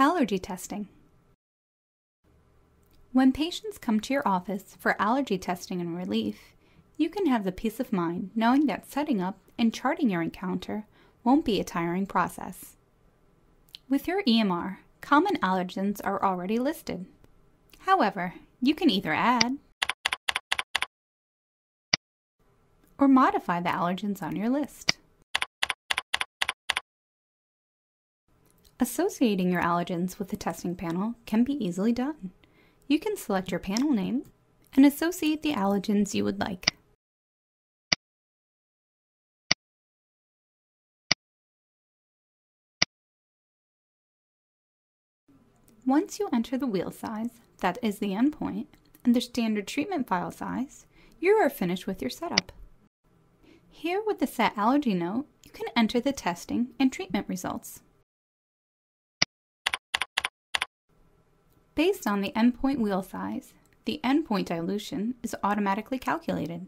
Allergy testing. When patients come to your office for allergy testing and relief, you can have the peace of mind knowing that setting up and charting your encounter won't be a tiring process. With your EMR, common allergens are already listed. However, you can either add or modify the allergens on your list. Associating your allergens with the testing panel can be easily done. You can select your panel name and associate the allergens you would like. Once you enter the wheal size, that is the endpoint, and the standard treatment vial size, you are finished with your setup. Here with the set allergy note, you can enter the testing and treatment results. Based on the endpoint wheal size, the endpoint dilution is automatically calculated.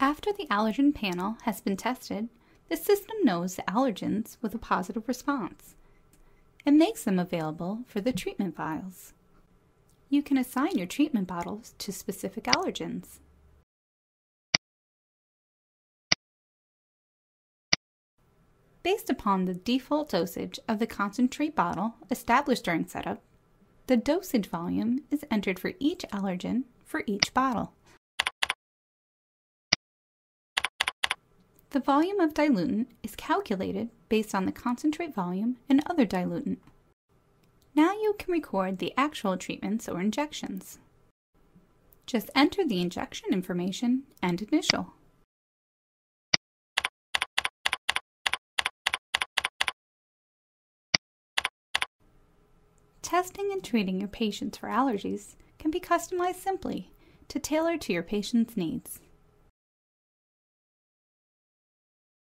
After the allergen panel has been tested, the system knows the allergens with a positive response and makes them available for the treatment vials. You can assign your treatment bottles to specific allergens. Based upon the default dosage of the concentrate bottle established during setup, the dosage volume is entered for each allergen for each bottle. The volume of diluent is calculated based on the concentrate volume and other diluent. Now you can record the actual treatments or injections. Just enter the injection information and initial. Testing and treating your patients for allergies can be customized simply to tailor to your patient's needs.